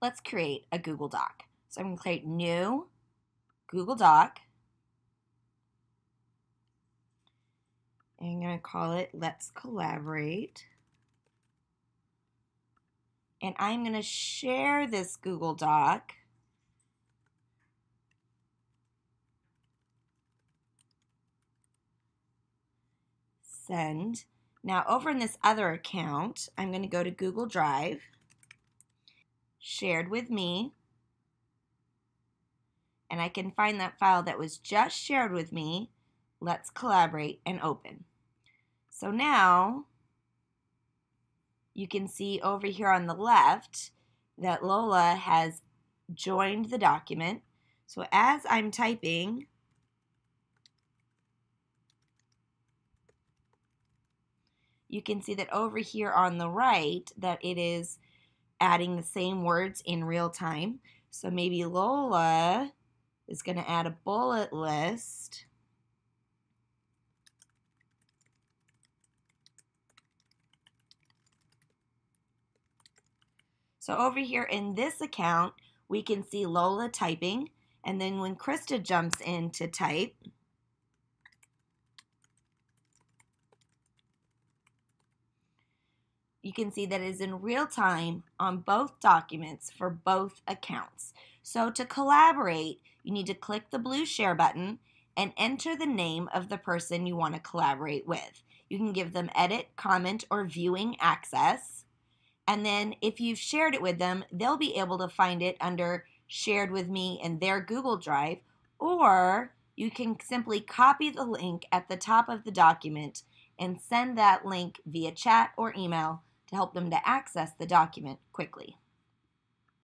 let's create a Google Doc. So I'm going to create new Google Doc. I'm going to call it Let's Collaborate. And I'm going to share this Google Doc send. Now over in this other account, I'm going to go to Google Drive, shared with me, and I can find that file that was just shared with me. Let's collaborate and open. So now you can see over here on the left that Lola has joined the document. So as I'm typing, you can see that over here on the right that it is adding the same words in real time. So maybe Lola is going to add a bullet list. So over here in this account, we can see Lola typing. And then when Krista jumps in to type, you can see that it is in real time on both documents for both accounts. So to collaborate, you need to click the blue share button and enter the name of the person you want to collaborate with. You can give them edit, comment, or viewing access. And then if you've shared it with them, they'll be able to find it under shared with me in their Google Drive, or you can simply copy the link at the top of the document and send that link via chat or email to help them to access the document quickly.